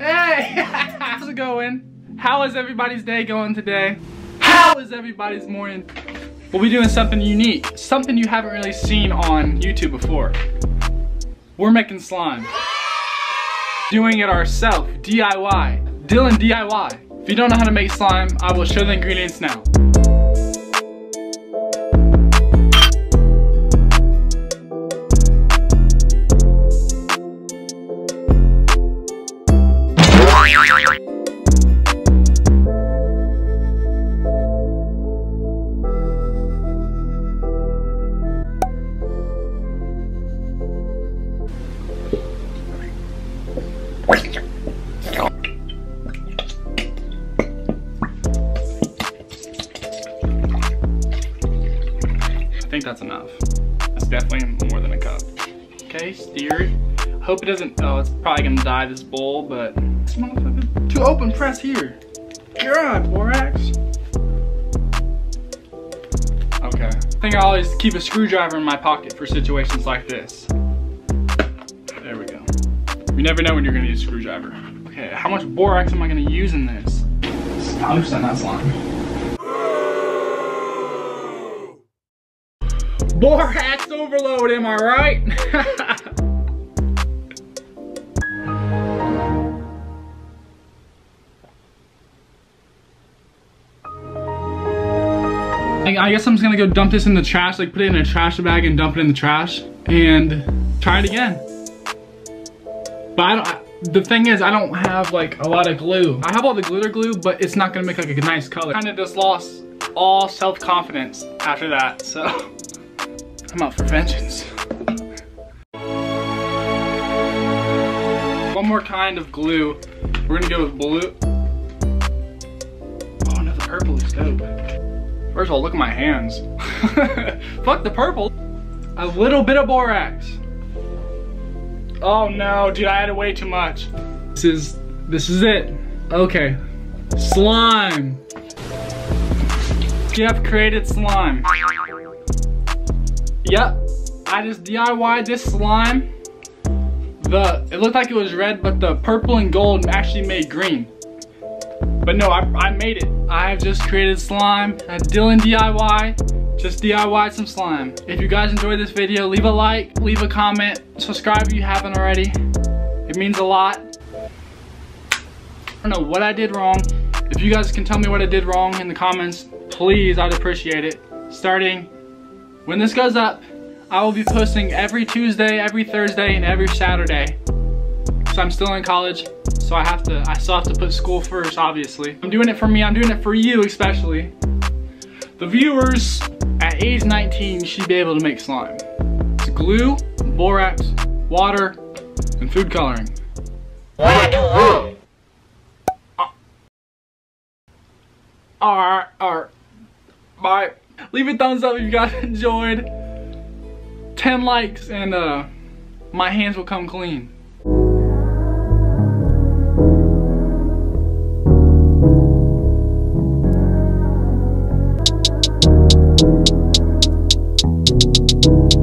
hey! How's it going? How is everybody's day going today? How is everybody's morning? We'll be doing something unique, something you haven't really seen on YouTube before. We're making slime. Doing it ourselves, DIY. Dylan DIY. If you don't know how to make slime, I will show the ingredients now. Think that's enough. That's definitely more than a cup. Okay, steer. Hope it doesn't, oh, it's probably gonna dye this bowl, but motherfucker, to open press here. You're on, borax. Okay. I think I always keep a screwdriver in my pocket for situations like this. There we go. You never know when you're gonna need a screwdriver. Okay, how much borax am I gonna use in this? 100% not slime. Borax overload, am I right? I guess I'm just gonna go dump this in the trash, like put it in a trash bag and dump it in the trash and try it again. But I don't, I, the thing is I don't have like a lot of glue. I have all the glitter glue, but it's not gonna make like a nice color. Kind of just lost all self-confidence after that, so I'm out for vengeance. One more kind of glue. We're gonna go with blue. Oh no, the purple is dope. First of all, look at my hands. Fuck the purple. A little bit of borax. Oh no, dude, I added way too much. This is, this is it. Okay, slime. Jeff created slime. Yep, I just DIY'd this slime. The, it looked like it was red, but the purple and gold actually made green. But no, I, I made it. I've just created slime at Dylan DIY. Just DIY some slime. If you guys enjoyed this video, leave a like, leave a comment, subscribe if you haven't already. It means a lot. I don't know what I did wrong. If you guys can tell me what I did wrong in the comments, please, I'd appreciate it. Starting when this goes up, I will be posting every Tuesday, every Thursday, and every Saturday. So I'm still in college, so I have to, I still have to put school first, obviously. I'm doing it for me, I'm doing it for you especially. The viewers at age 19 should be able to make slime. It's glue, borax, water, and food coloring. Alright, alright. Bye. Leave a thumbs up if you guys enjoyed. 10 likes and uh, my hands will come clean. Thank